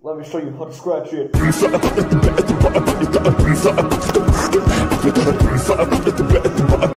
Let me show you how to scratch it.